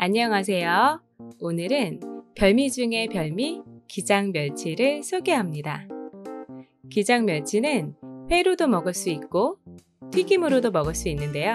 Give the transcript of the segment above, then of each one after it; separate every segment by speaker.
Speaker 1: 안녕하세요. 오늘은 별미 중의 별미 기장 멸치를 소개합니다. 기장 멸치는 회로도 먹을 수 있고 튀김으로도 먹을 수 있는데요.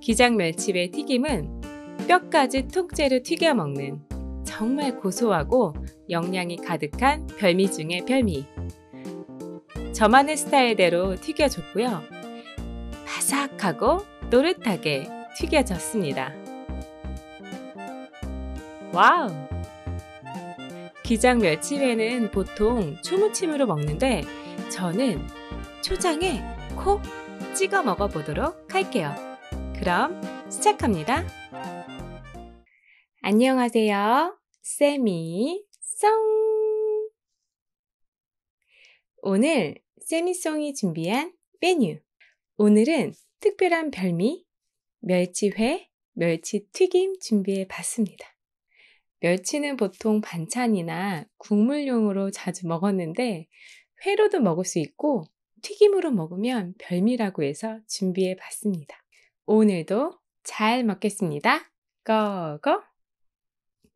Speaker 1: 기장 멸치의 튀김은 뼈까지 통째로 튀겨 먹는 정말 고소하고 영양이 가득한 별미 중의 별미. 저만의 스타일대로 튀겨줬고요. 바삭하고 노릇하게 튀겨졌습니다. Wow! 기장 멸치회는 보통 초무침으로 먹는데 저는 초장에 콕 찍어 먹어보도록 할게요. 그럼 시작합니다. 안녕하세요. 쎄미 송! 오늘 세미송이 준비한 메뉴. 오늘은 특별한 별미, 멸치회, 멸치튀김 준비해 봤습니다. 멸치는 보통 반찬이나 국물용으로 자주 먹었는데 회로도 먹을 수 있고 튀김으로 먹으면 별미라고 해서 준비해 봤습니다. 오늘도 잘 먹겠습니다. 고고!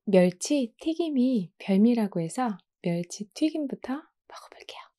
Speaker 1: 멸치 튀김이 별미라고 해서 멸치 튀김부터 먹어볼게요.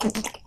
Speaker 1: Thank you.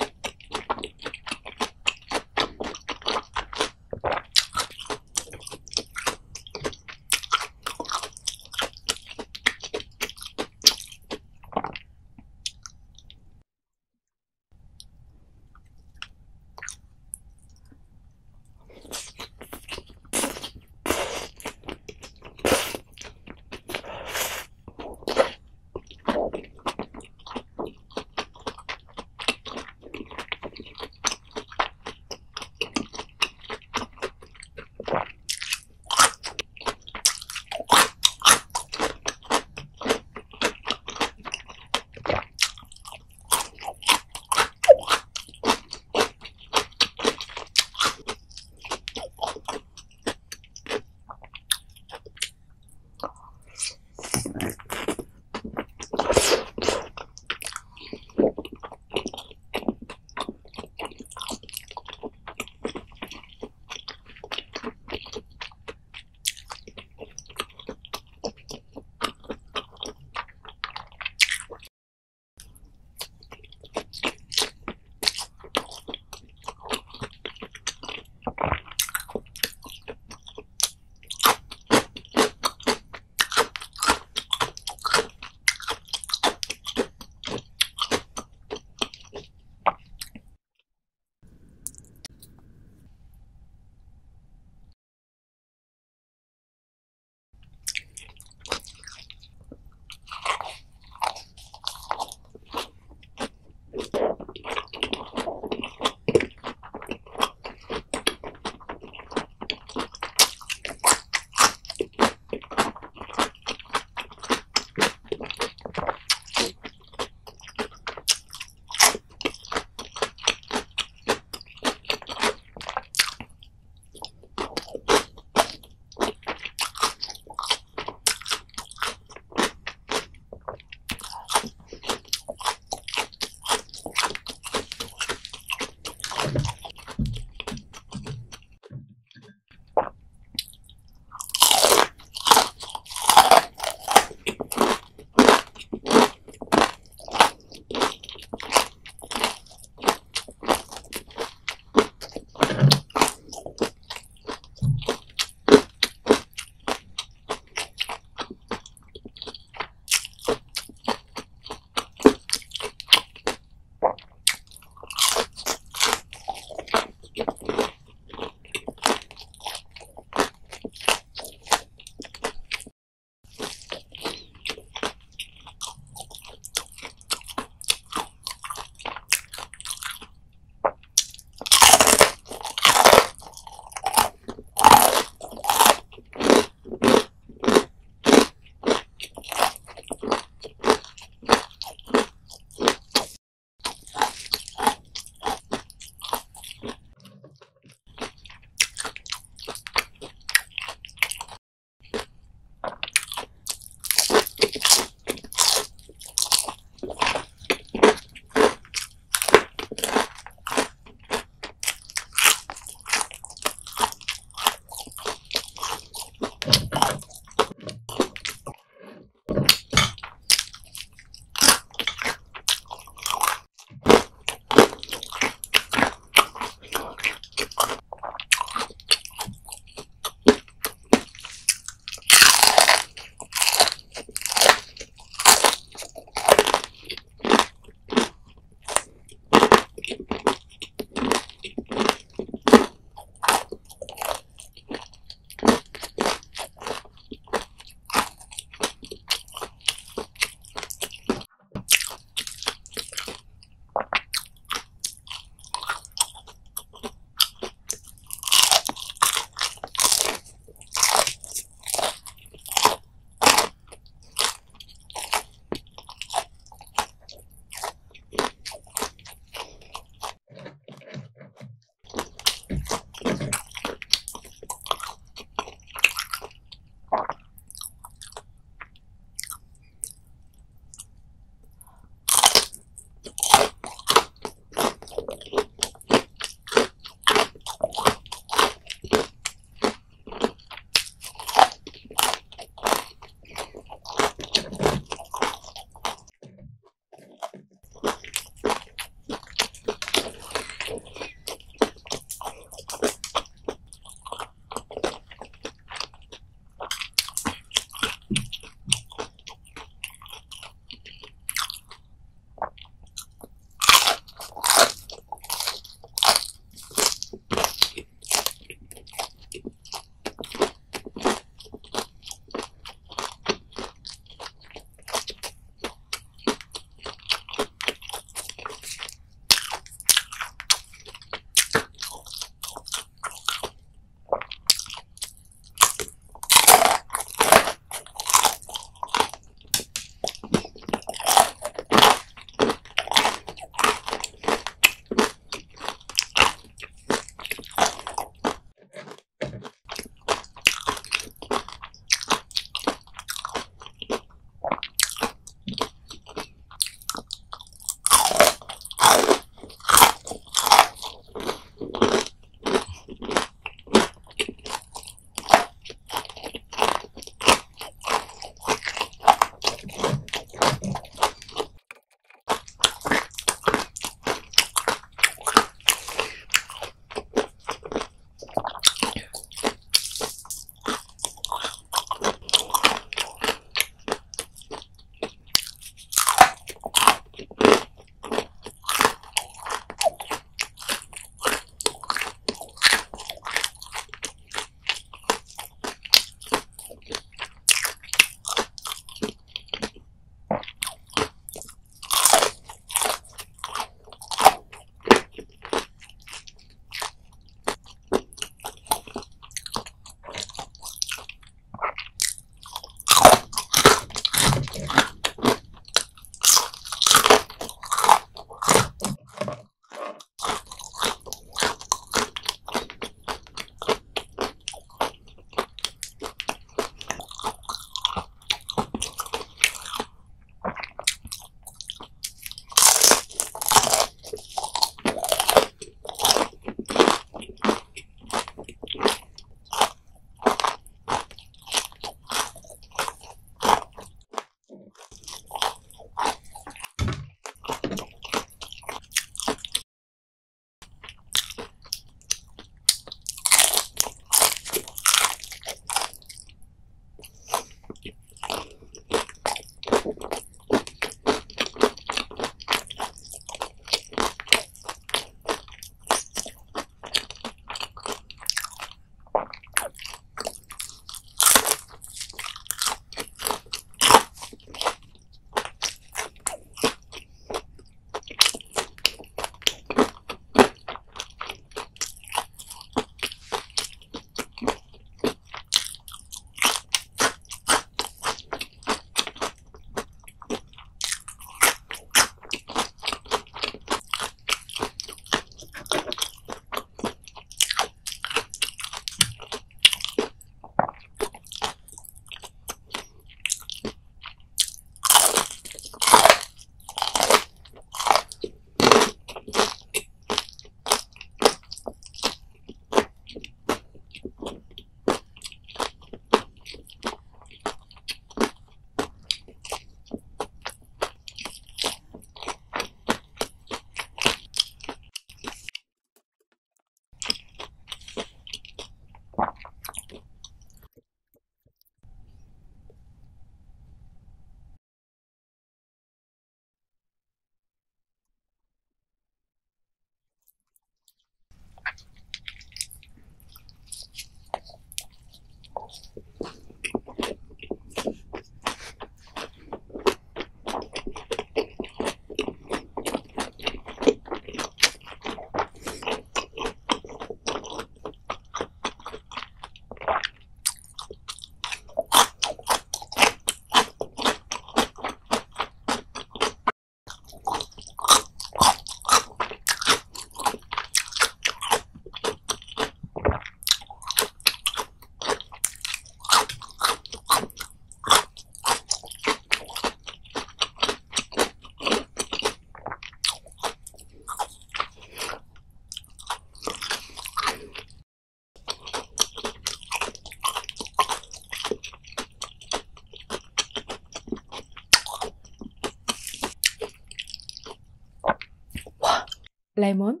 Speaker 1: lemon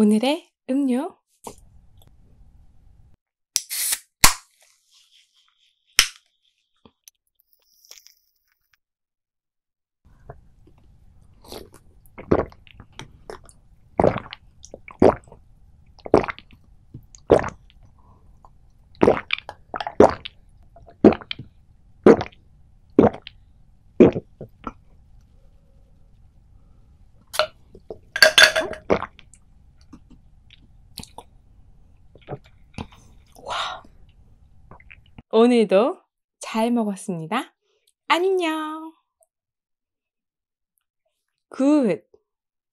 Speaker 1: 오늘의 오늘도 잘 먹었습니다. 안녕.